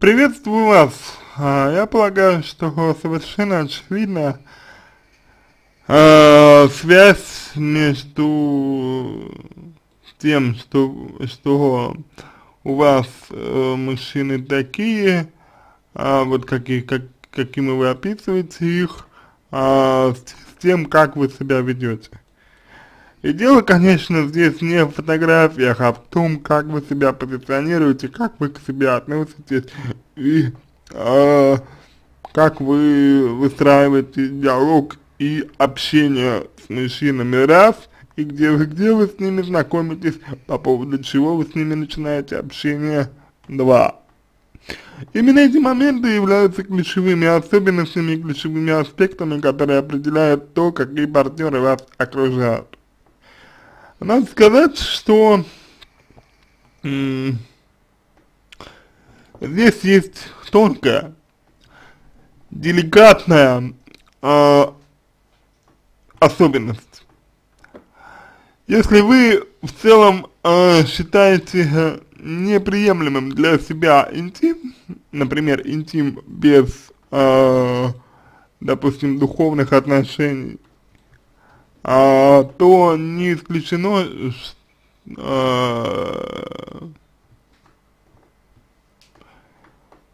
Приветствую вас. А, я полагаю, что совершенно очевидно а, связь между тем, что, что у вас э, мужчины такие, а, вот какие, как, какими вы описываете их, а, с тем, как вы себя ведете. И дело, конечно, здесь не в фотографиях, а в том, как вы себя позиционируете, как вы к себе относитесь и э, как вы выстраиваете диалог и общение с мужчинами раз, и где вы, где вы с ними знакомитесь, по поводу чего вы с ними начинаете общение два. Именно эти моменты являются ключевыми особенностями и ключевыми аспектами, которые определяют то, какие партнеры вас окружают. Надо сказать, что здесь есть тонкая, деликатная э, особенность. Если вы в целом э, считаете неприемлемым для себя интим, например, интим без, э, допустим, духовных отношений, а, то не исключено, а,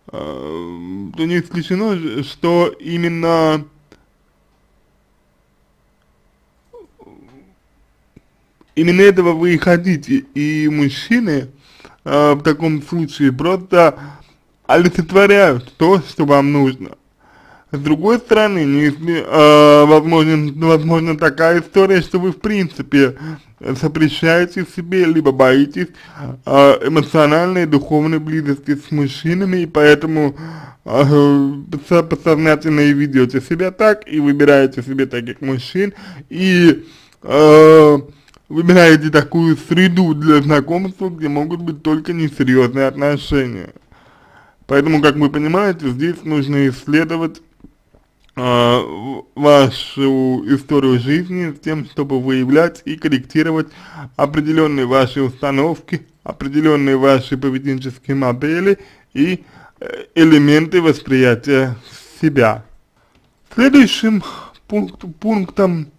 а, то не исключено, что именно именно этого вы и хотите, и мужчины э, в таком случае просто олицетворяют то, что вам нужно. С другой стороны, не, э, возможно, возможно такая история, что вы в принципе запрещаете себе, либо боитесь э, эмоциональной, духовной близости с мужчинами, и поэтому э, подсознательно и ведете себя так, и выбираете себе таких мужчин, и э, выбираете такую среду для знакомства, где могут быть только несерьезные отношения. Поэтому, как вы понимаете, здесь нужно исследовать вашу историю жизни с тем, чтобы выявлять и корректировать определенные ваши установки, определенные ваши поведенческие модели и э, элементы восприятия себя. Следующим пункт, пунктом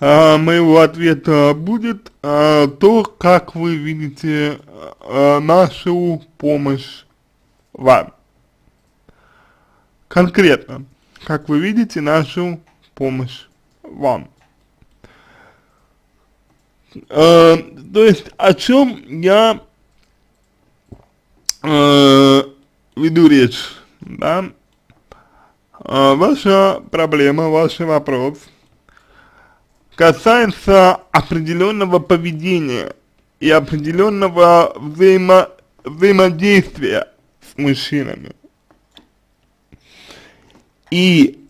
э, моего ответа будет э, то, как вы видите э, нашу помощь вам. Конкретно как вы видите, нашу помощь вам. Э, то есть, о чем я э, веду речь, да? Э, ваша проблема, ваш вопрос касается определенного поведения и определенного взаимо взаимодействия с мужчинами. И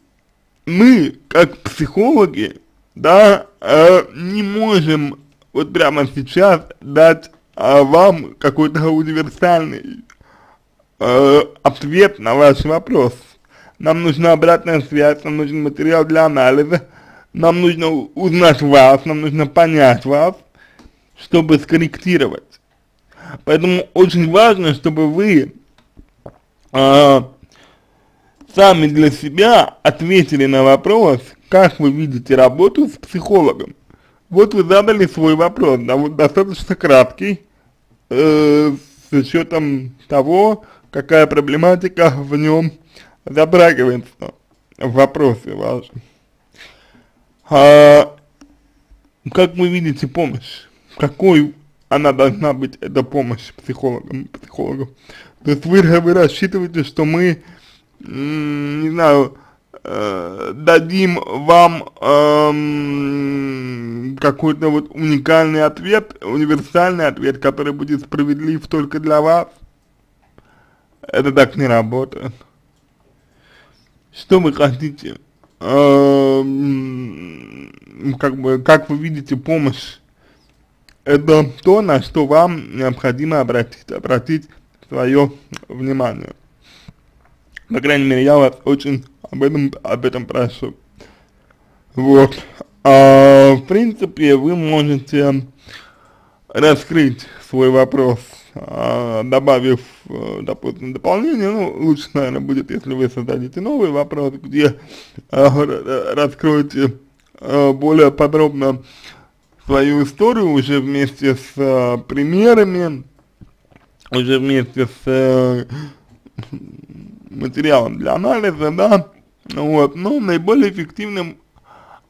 мы, как психологи, да, э, не можем вот прямо сейчас дать э, вам какой-то универсальный э, ответ на ваш вопрос. Нам нужна обратная связь, нам нужен материал для анализа, нам нужно узнать вас, нам нужно понять вас, чтобы скорректировать. Поэтому очень важно, чтобы вы э, сами для себя ответили на вопрос, как вы видите работу с психологом. Вот вы задали свой вопрос, да, вот достаточно краткий, э, с учетом того, какая проблематика в нем затрагивается в вопросе вашем. А, как вы видите помощь? Какой она должна быть, эта помощь психологам, психологам? То есть вы, вы рассчитываете, что мы не знаю, э, дадим вам э, какой-то вот уникальный ответ, универсальный ответ, который будет справедлив только для вас, это так не работает. Что вы хотите? Э, как бы, как вы видите, помощь это то, на что вам необходимо обратить, обратить свое внимание. По крайней мере, я вас очень об этом, об этом прошу. Вот. А, в принципе, вы можете раскрыть свой вопрос э, добавив, э, допустим, дополнение, ну, лучше, наверное, будет, если вы создадите новый вопрос, где э, раскроете э, более подробно свою историю уже вместе с примерами, уже вместе с материалом для анализа, да, вот, но наиболее эффективным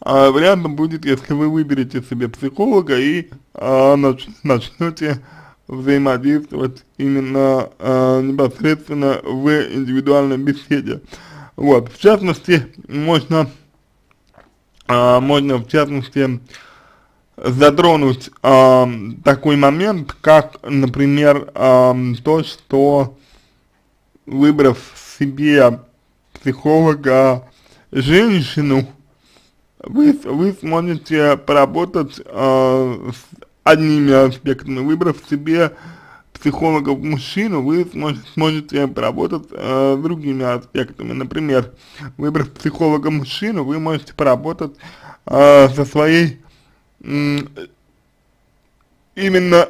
э, вариантом будет, если вы выберете себе психолога и э, нач начнете взаимодействовать именно э, непосредственно в индивидуальной беседе. Вот, в частности, можно, э, можно в частности затронуть э, такой момент, как, например, э, то, что выбрав себе психолога женщину, вы, вы сможете поработать э, с одними аспектами. Выбрав себе психолога мужчину, вы сможете, сможете поработать э, с другими аспектами. Например, выбрав психолога мужчину, вы можете поработать э, со своей именно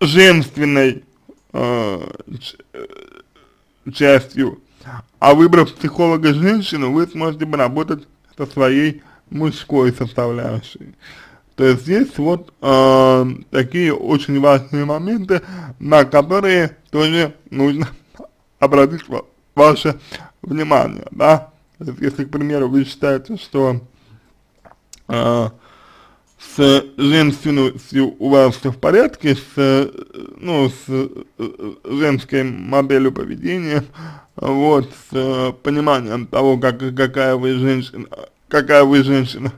женственной э, частью. А выбрав психолога женщину, вы сможете поработать со своей мужской составляющей. То есть здесь вот э, такие очень важные моменты, на которые тоже нужно обратить ваше внимание, да. Если, к примеру, вы считаете, что э, женственностью у вас все в порядке, с, ну, с э, женской моделью поведения, вот, с пониманием того, как, какая вы женщина, какая вы женщина,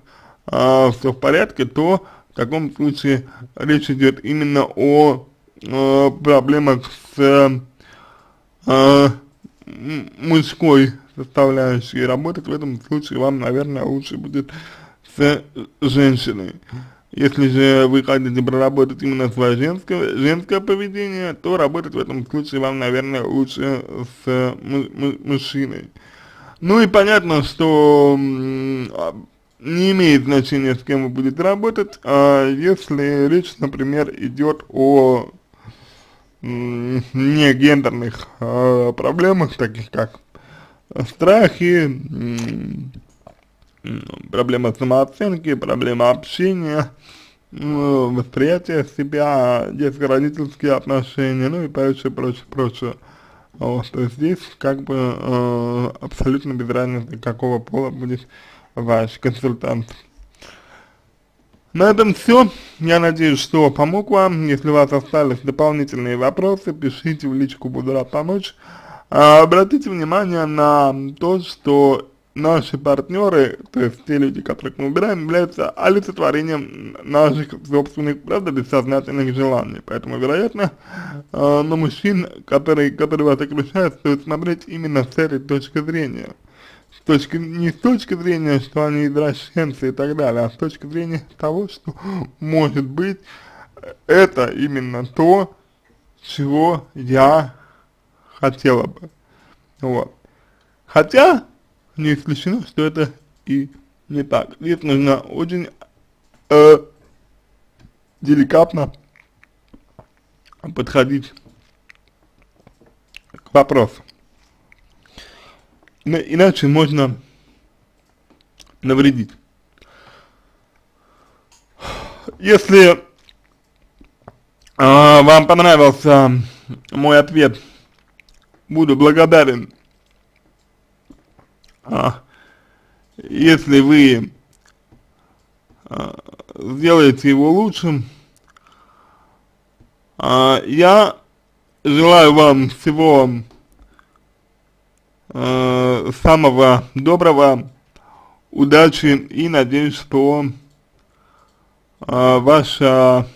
а, все в порядке, то в таком случае речь идет именно о а, проблемах с а, мужской составляющей. Работать в этом случае вам, наверное, лучше будет с женщиной. Если же вы хотите проработать именно свое женское, женское поведение, то работать в этом случае вам, наверное, лучше с мужчиной. Ну и понятно, что не имеет значения, с кем вы будете работать, а если речь, например, идет о не гендерных а, проблемах, таких как страхи, проблема самооценки, проблема общения, восприятие себя, детско-родительские отношения, ну и прочее, прочее, прочее. Вот, то есть здесь как бы э, абсолютно без разницы, какого пола будет ваш консультант. На этом все. Я надеюсь, что помог вам. Если у вас остались дополнительные вопросы, пишите в личку, буду рад помочь. А, обратите внимание на то, что наши партнеры, то есть те люди, которых мы выбираем, являются олицетворением наших собственных, правда, бессознательных желаний. Поэтому, вероятно, э, на мужчин, которые, которые вас окружают, стоит смотреть именно с этой точки зрения с точки, не с точки зрения, что они извращенцы и так далее, а с точки зрения того, что может быть это именно то, чего я хотела бы. Вот. Хотя, не исключено, что это и не так. Здесь нужно очень э, деликатно подходить к вопросу иначе можно навредить. Если а, вам понравился мой ответ, буду благодарен, если вы а, сделаете его лучшим. А, я желаю вам всего самого доброго, удачи и надеюсь, что ваша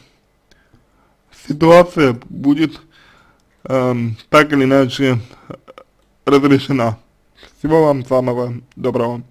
ситуация будет так или иначе разрешена. Всего вам самого доброго.